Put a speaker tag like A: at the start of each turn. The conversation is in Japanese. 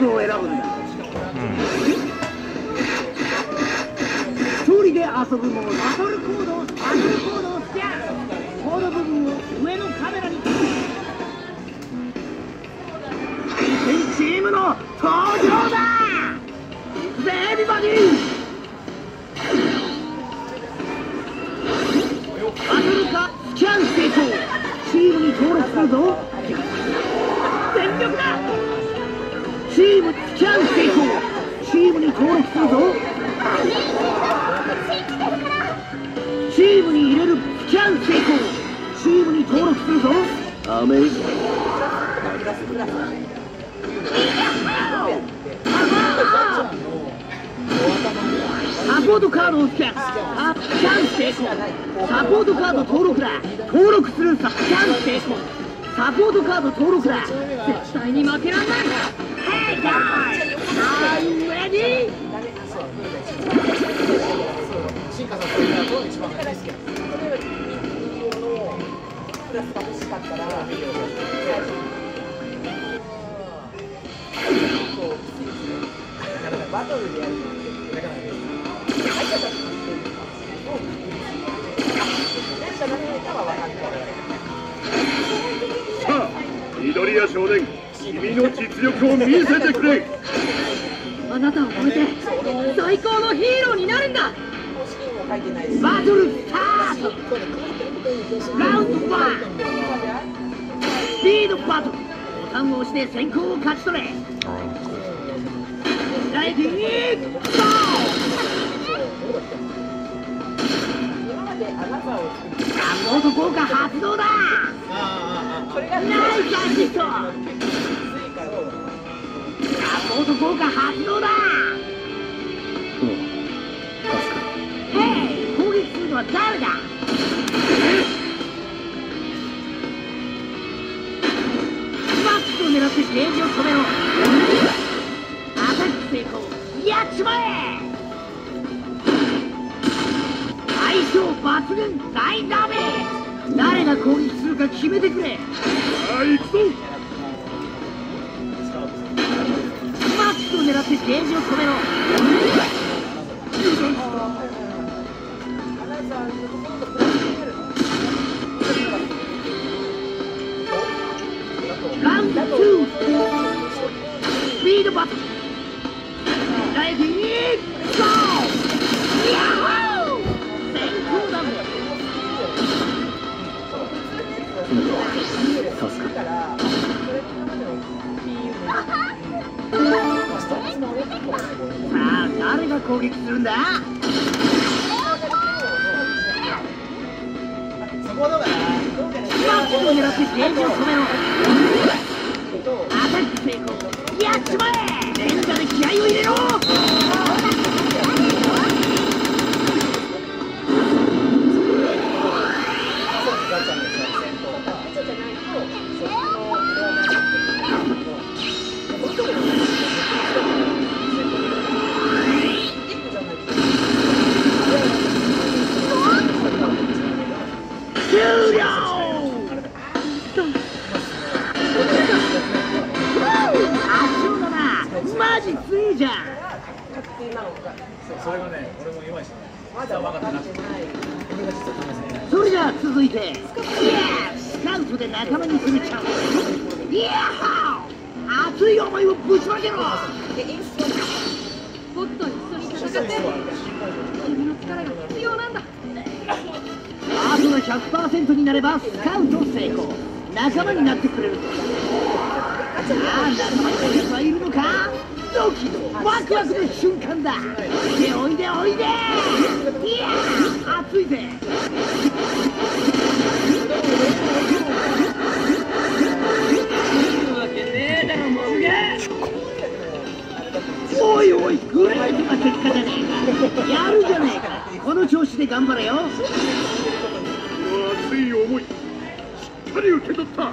A: ードを選ぶんだ、うん。一人で遊ぶものバトルコードをバトルコードをスキャンコード部分を上のカメラに。対戦チームの登場だ。行くぜエビバディバトルかスキャン成功チームに登録するぞ。チームスキャン成功チームに登録するぞ。チームに入れるスキャン成功チームに登録するぞ。アメイジサポートカードをスキャンあスキャン成功サポートカード登録だ。登録するさスキャン成功サポートカード登録だ。絶対に負けられない
B: バトルでやるのって、だからね、入っちゃったっていうか、もう、何か何かは分かんない。
C: さあ緑谷少年君の実力を見せてくれ。
D: あなたを超えて最高のヒーローになるんだ。
A: バトルスタート。ラウンド1スピードバト。ルボタンを押して先行を勝ち取れ。レディーゴー。
B: 今までアナザーを作って
A: サポート効果発動だ。ナイスアシスト、ポート効果発動だヘイ攻撃するのは誰だ？スマッシュを狙ってゲージを止めろ。アタック成功。やっちまえ！相性抜群大ダメージ！誰が攻撃するか決めてくれ。
C: さあ行くぞ
A: シュを狙ってゲージを止めろ攻撃するんだ。
E: そこはどうかな。
A: スマッシュを狙ってゲージを止めろアタック成功やっちまえ。で気合をいじゃん
B: 確定なのか。
E: そそれがね、俺も弱いし。
B: まだ分かってない。
E: 俺が実は試せない。
A: それじゃあ続いてイエースカウトで仲間にするチャンスイエーハー熱い思いをぶちまけろ
B: で、演出は
D: 僕と一緒に戦って君の力が必要なんだ
A: パートが100%になればスカウト成功仲間になってくれるさあ仲間になる奴はいるのか？ドキドワクワクの瞬間だおいでおいでおいでいや熱いぜおいおいグレートな結果じゃねえかやるじゃねえかこの調子で頑張れよ
C: 熱い思いしっかり受け取った